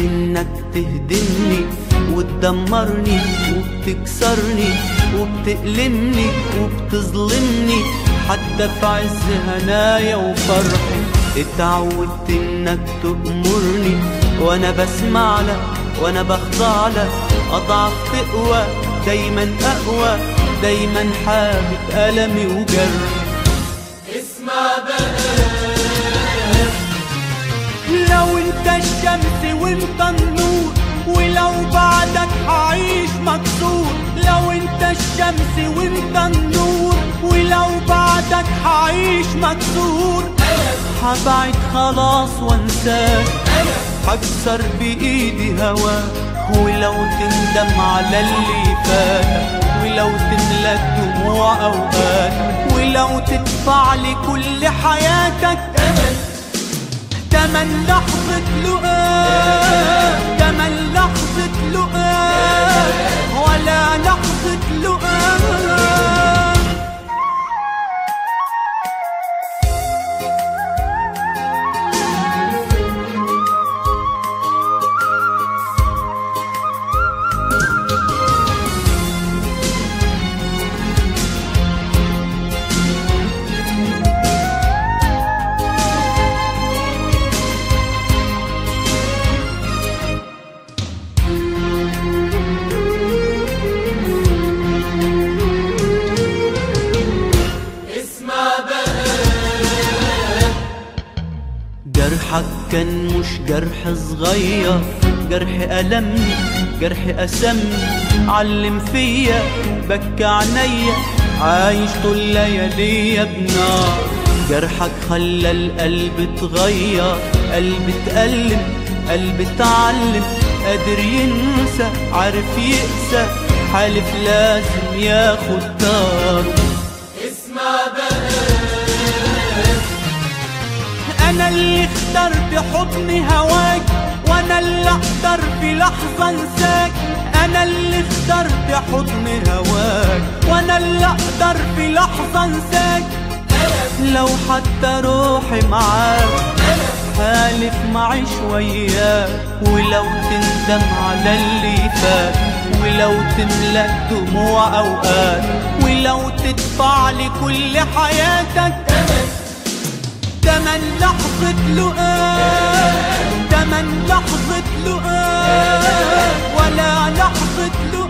انك تهدمني وتدمرني وبتكسرني وبتألمني وبتظلمني. حتى في عز هنايا وفرحي اتعودت إنك تأمرني. وأنا بسمع لك وأنا بخضع لك. أضعف تقوى دايما أقوى دايما حابب ألمي وجرحي الشمس وانت النور ولو بعدك هعيش مكسور. هبعد خلاص وانساك هكسر بإيدي هواك ولو تندم على اللي فات. ولو تملى الدموع أوقات. ولو تدفع لي كل حياتك. تمن لحظة لقاء. تمن لحظة لقاء. جرحك كان مش جرح صغير. جرح ألمني جرح أسمني علم فيا بكى عينيا عايش طول لياليا بنار جرحك خلى القلب اتغير قلب اتألم قلب اتعلم قادر ينسى عارف يقسى. حالف لازم ياخد داره اسمع بقى. أنا اللي اخترت حضن هواك وأنا اللي أقدر في لحظة أنساك. أنا اللي اخترت حضن هواك وأنا اللي أقدر في لحظة أنساك. لو حتى روحي معاك حالف معي شوية ولو تندم على اللي فات ولو تملى الدموع أوقات ولو تدفع لي كل حياتك. تمن لحظة لقاء تمن لحظة لقاء ولا لحظة لقاء